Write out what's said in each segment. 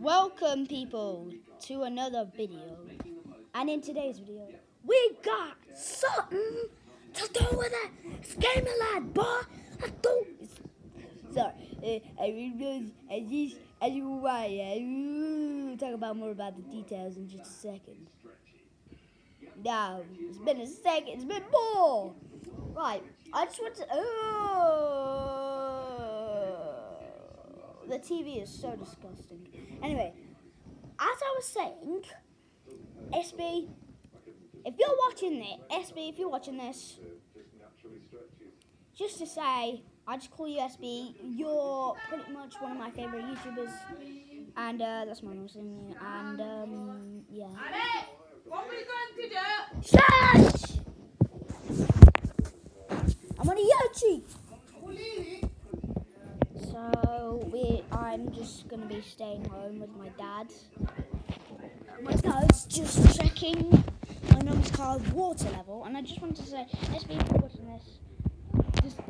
Welcome people to another video. And in today's video, we got something to do with it. Screaming lad, boy. I do. Sorry. Uh, I will I just I why talk about more about the details in just a second. Now, it's been a second, it's been more. Right, I just want to. Oh, the TV is so disgusting. Anyway, as I was saying, SB, if you're watching this, SB, if you're watching this, just to say, I just call you SB. You're pretty much one of my favorite YouTubers, and uh, that's my name. And um, yeah. What are we going to do? Shush! I'm on a Yoshi. So we, I'm just gonna be staying home with my dad. My dad's just checking my num's car's water level, and I just wanted to say, let's be watching this. Just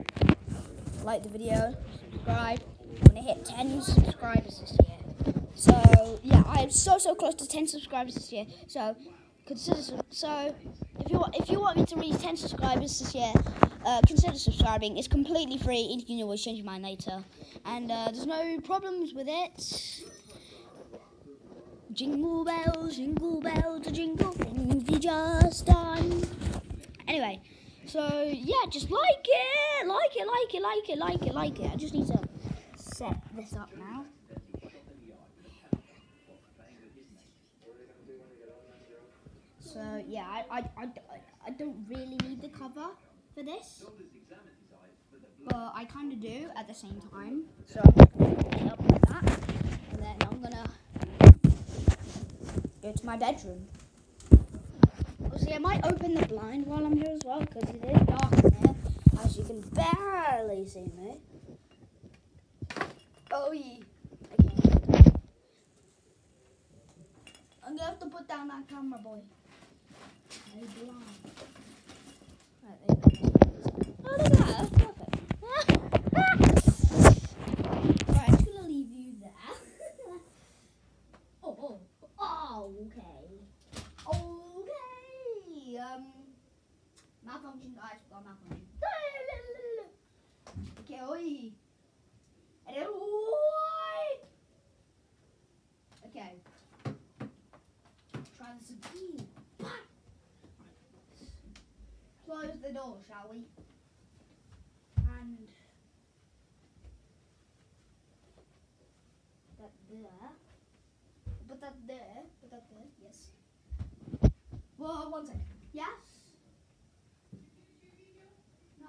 like the video, subscribe. I'm gonna hit 10 subscribers this year. So yeah, I am so so close to 10 subscribers this year. So consider so if you if you want me to reach 10 subscribers this year, uh, consider subscribing. It's completely free. You can always change your mind later, and uh, there's no problems with it. Jingle bells, jingle bells, jingle things you just done. Anyway, so yeah, just like it, like it, like it, like it, like it, like it. I just need to set this up now. So yeah, I, I, I, I don't really need the cover for this, but I kind of do at the same time. So I'm gonna put up like that, and then I'm gonna go to my bedroom. See, I might open the blind while I'm here as well because it is dark in here, as you can barely see me. Oh yeah. Okay. I'm gonna have to put down that camera, boy. No blind. Right, there you go. Right, I'm gonna leave you there. oh, oh, okay. Okay. Um, malfunction, guys. We got malfunction. okay, oi. Oi. Okay. Try this again. Close the door, shall we? And that there. Put that there. Put that there. Yes. Well, one second. Yes. No.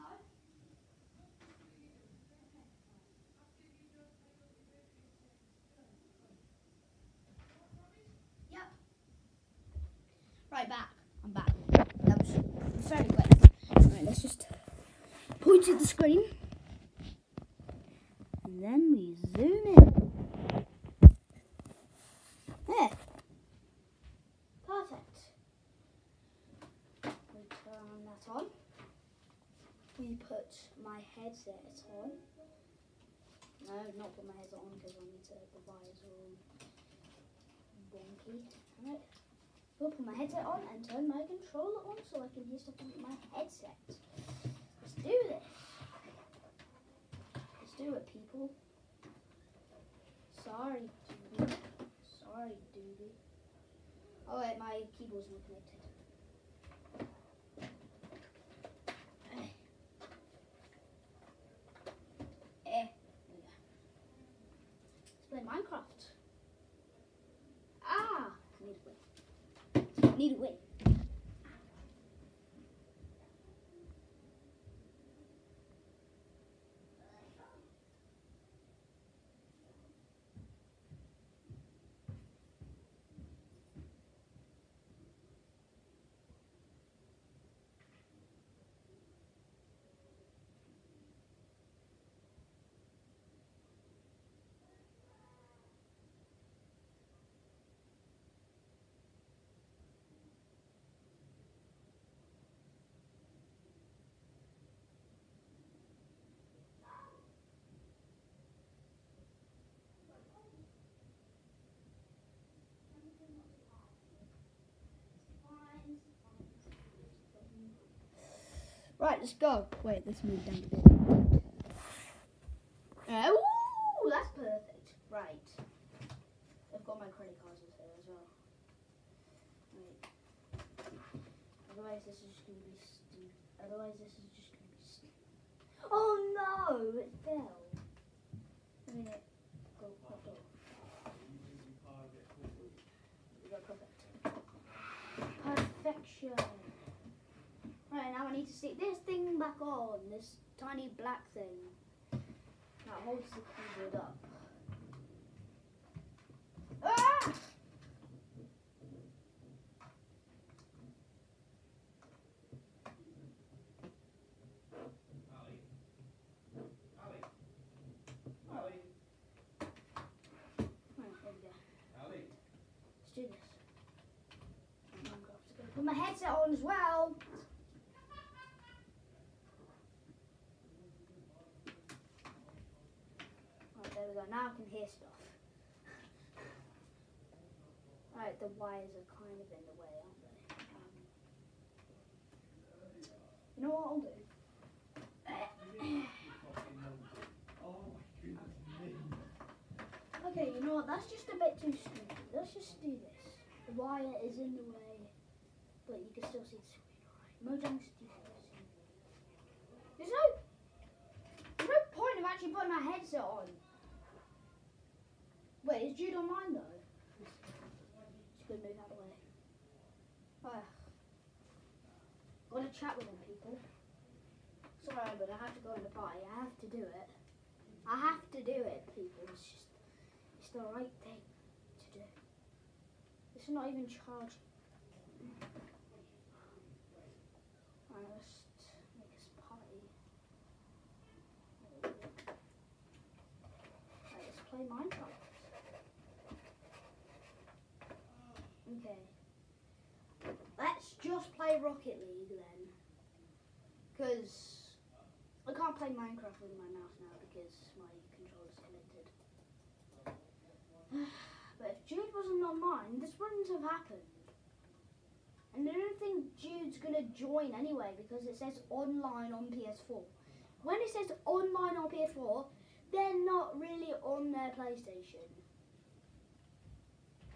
Yep. Right back. I'm back. That was very quick. Alright, let's just at the screen. And then we zoom in. There. Perfect. We turn that on. We put my headset on. No, not put my headset on because I need to the wires are all wonky. Alright. We'll put my headset on and turn my controller on so I can hear stuff on my headset. Do this. Let's do it, people. Sorry, dude. Sorry, dude. Oh wait, my keyboard's not connected. Eh. Play Minecraft. Ah! Need a win. Need a win. Let's go. Wait, let's move down a bit. Uh, ooh, that's perfect. Right. I've got my credit cards in here as well. Otherwise, this is just gonna be stupid. Otherwise, this is just gonna be stupid. Oh no! It fell. I mean, it go off. Perfect. Perfection. Right, now I need to stick this thing back on. This tiny black thing that holds the keyboard up. Ah! Let's do this. Put my headset on as well. Right, there we go. Now I can hear stuff. Right, the wires are kind of in the way, aren't they? Um, you know what I'll do? Okay, you know what? That's just a bit too stupid. Let's just do this. The wire is in the way, but you can still see the screen, alright? Mojang's. There's no, there's no point of actually putting my headset on. Wait, is Jude online though? Just gonna move the way. Ah. Gotta chat with him, people. Sorry, but I have to go in the party. I have to do it. I have to do it, people. It's just, it's the right thing to do. It's not even charging. Right, let's make us party. Let's play Minecraft. Okay. Let's just play Rocket League then. Because I can't play Minecraft with my mouse now because my controller's connected. but if Jude wasn't on mine, this wouldn't have happened. And I don't think Jude's gonna join anyway because it says online on PS4. When it says online on PS4, they're not really on their PlayStation.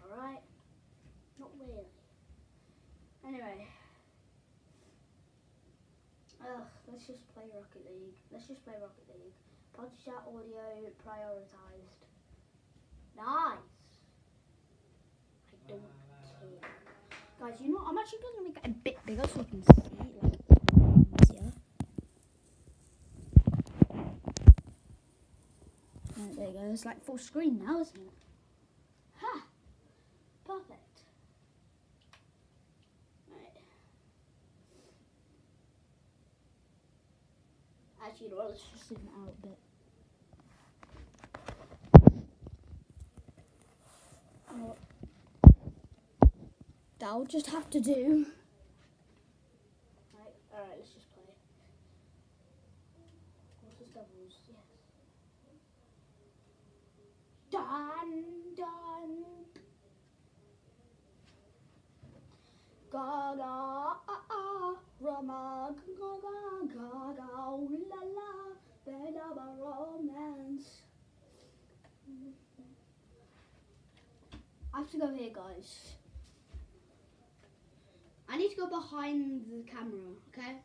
Alright? Not really. Anyway. Ugh, let's just play Rocket League. Let's just play Rocket League. Party chat audio prioritized. Nice. I don't care. Guys, you know, what? I'm actually going to make it a bit bigger so you can see like there you go. It's like full screen now, isn't it? Ha! Perfect. Right. Actually, you know what? Let's just zoom out bit. That'll just have to do. Right, alright, let's just ah ah, Rama gaga gaga, ooh la la, bed of a romance. I have to go here, guys. I need to go behind the camera, okay?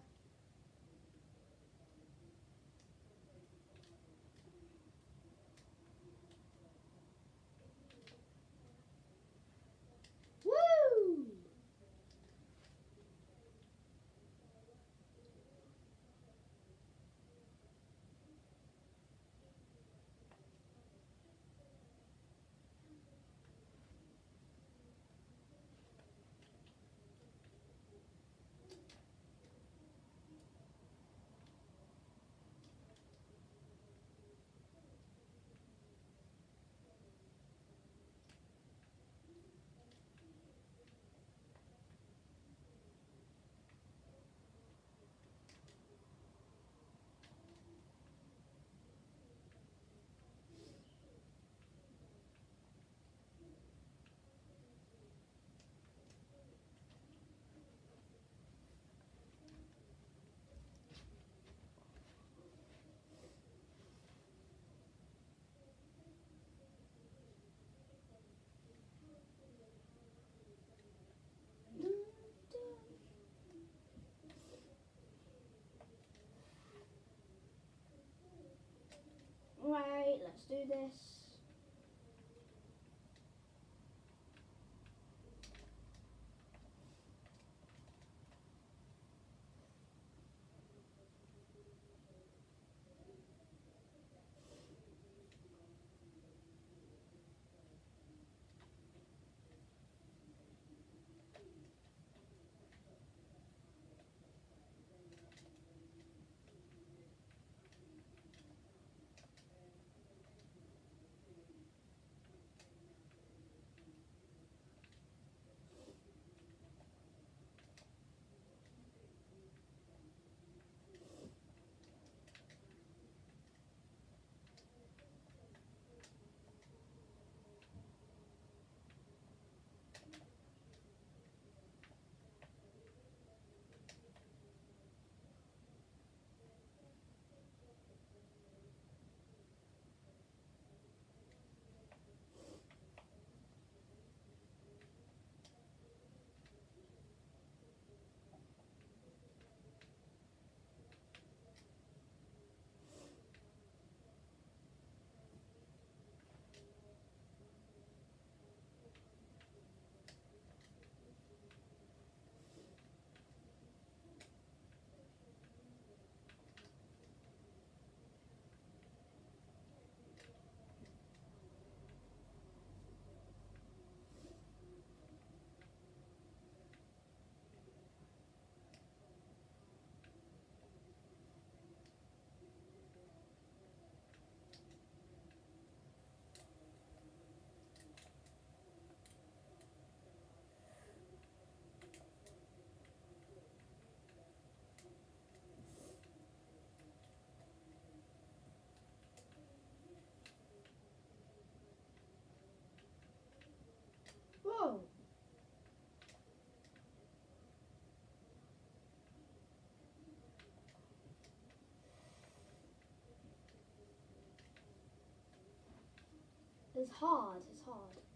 This. It's hard, it's hard.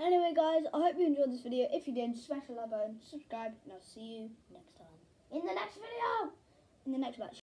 Anyway, guys, I hope you enjoyed this video. If you did, smash the like button, subscribe, and I'll see you next time. In the next video. In the next batch.